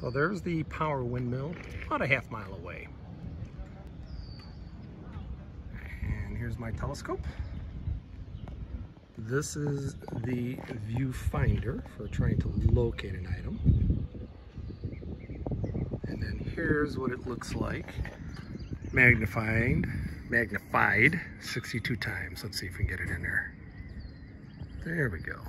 So there's the power windmill, about a half mile away. And here's my telescope. This is the viewfinder for trying to locate an item. And then here's what it looks like. Magnified, magnified 62 times. Let's see if we can get it in there. There we go.